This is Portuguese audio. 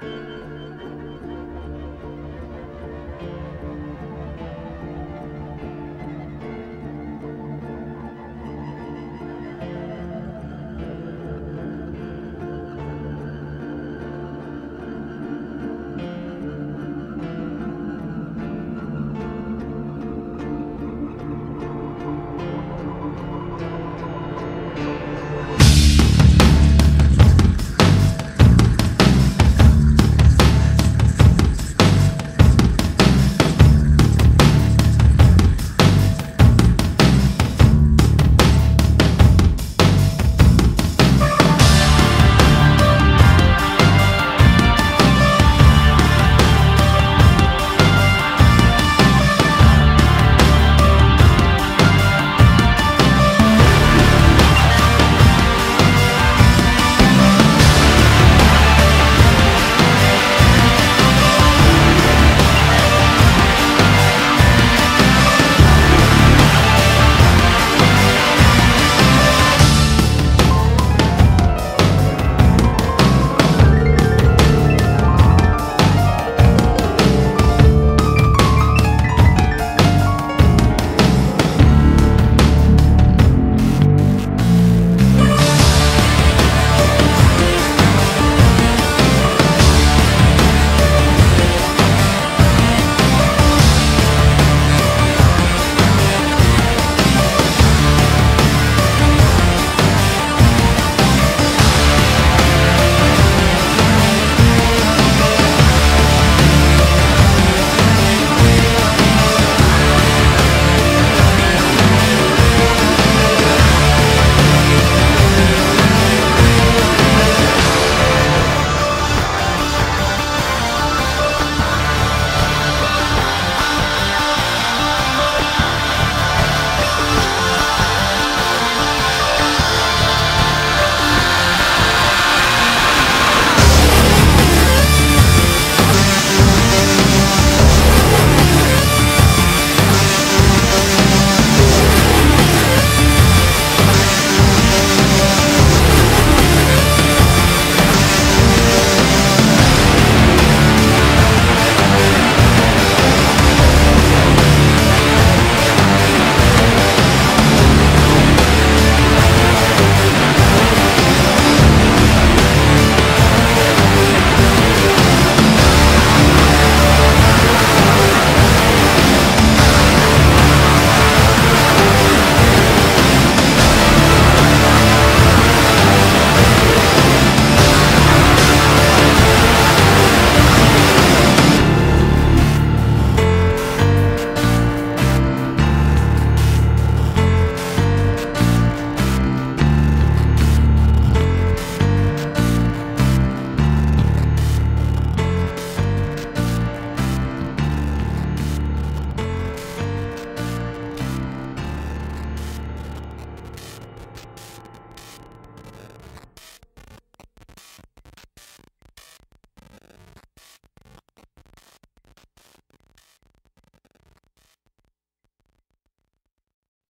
Música